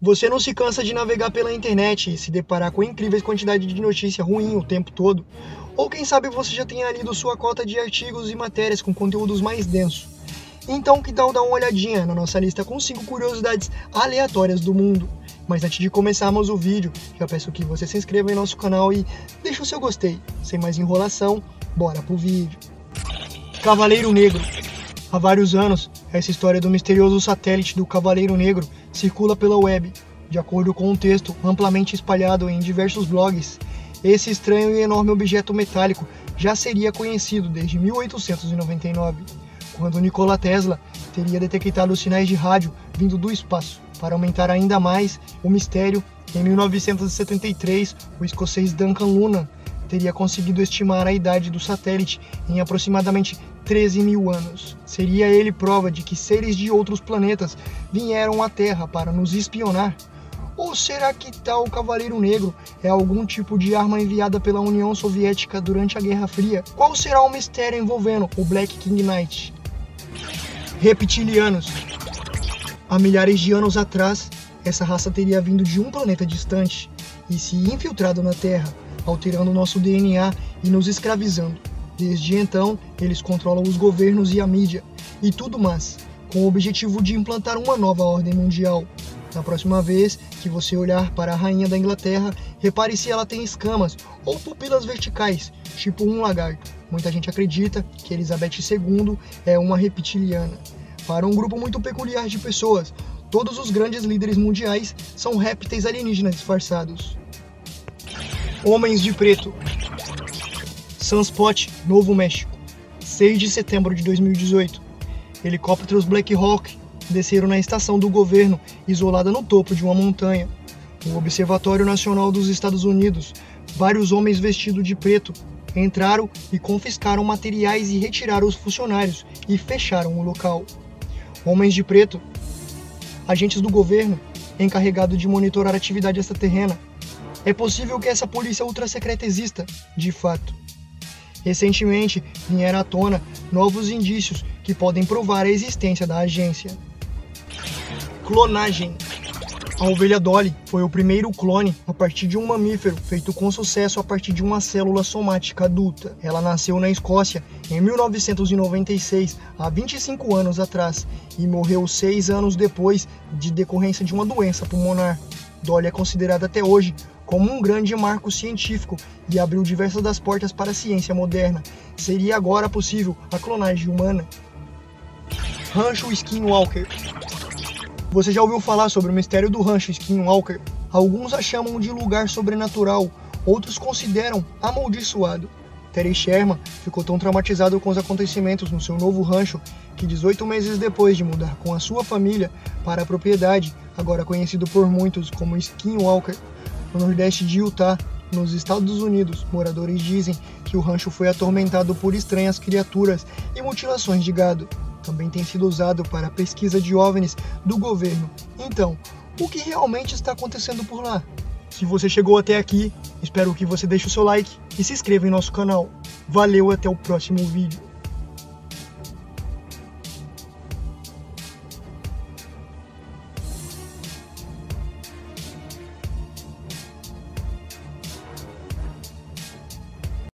Você não se cansa de navegar pela internet e se deparar com incríveis quantidades de notícia ruim o tempo todo? Ou quem sabe você já tenha lido sua cota de artigos e matérias com conteúdos mais densos? Então que tal dar uma olhadinha na nossa lista com 5 curiosidades aleatórias do mundo? Mas antes de começarmos o vídeo, já peço que você se inscreva em nosso canal e deixe o seu gostei. Sem mais enrolação, bora pro vídeo. Cavaleiro Negro Há vários anos, essa história do misterioso satélite do Cavaleiro Negro circula pela web. De acordo com um texto amplamente espalhado em diversos blogs, esse estranho e enorme objeto metálico já seria conhecido desde 1899, quando Nikola Tesla teria detectado sinais de rádio vindo do espaço. Para aumentar ainda mais o mistério, em 1973, o escocês Duncan Luna teria conseguido estimar a idade do satélite em aproximadamente 13 mil anos. Seria ele prova de que seres de outros planetas vieram à Terra para nos espionar? Ou será que tal Cavaleiro Negro é algum tipo de arma enviada pela União Soviética durante a Guerra Fria? Qual será o mistério envolvendo o Black King Knight? Reptilianos. Há milhares de anos atrás, essa raça teria vindo de um planeta distante e se infiltrado na Terra alterando nosso DNA e nos escravizando. Desde então, eles controlam os governos e a mídia e tudo mais, com o objetivo de implantar uma nova ordem mundial. Na próxima vez que você olhar para a rainha da Inglaterra, repare se ela tem escamas ou pupilas verticais, tipo um lagarto. Muita gente acredita que Elizabeth II é uma reptiliana. Para um grupo muito peculiar de pessoas, todos os grandes líderes mundiais são répteis alienígenas disfarçados. Homens de Preto. Sunspot, Novo México. 6 de setembro de 2018. Helicópteros Black Hawk desceram na estação do governo, isolada no topo de uma montanha. O Observatório Nacional dos Estados Unidos, vários homens vestidos de preto entraram e confiscaram materiais e retiraram os funcionários e fecharam o local. Homens de preto, agentes do governo encarregados de monitorar a atividade extraterrena, é possível que essa polícia ultra-secreta exista, de fato. Recentemente vieram à tona novos indícios que podem provar a existência da agência. Clonagem. A ovelha Dolly foi o primeiro clone a partir de um mamífero feito com sucesso a partir de uma célula somática adulta. Ela nasceu na Escócia em 1996, há 25 anos atrás, e morreu seis anos depois de decorrência de uma doença pulmonar. Dolly é considerada até hoje como um grande marco científico e abriu diversas das portas para a ciência moderna. Seria agora possível a clonagem humana? Rancho Skinwalker Você já ouviu falar sobre o mistério do Rancho Skinwalker? Alguns a chamam de lugar sobrenatural, outros consideram amaldiçoado. Terry Sherman ficou tão traumatizado com os acontecimentos no seu novo rancho que 18 meses depois de mudar com a sua família para a propriedade, agora conhecido por muitos como Skinwalker, no nordeste de Utah, nos Estados Unidos, moradores dizem que o rancho foi atormentado por estranhas criaturas e mutilações de gado. Também tem sido usado para pesquisa de OVNIs do governo. Então, o que realmente está acontecendo por lá? Se você chegou até aqui, espero que você deixe o seu like e se inscreva em nosso canal. Valeu, até o próximo vídeo.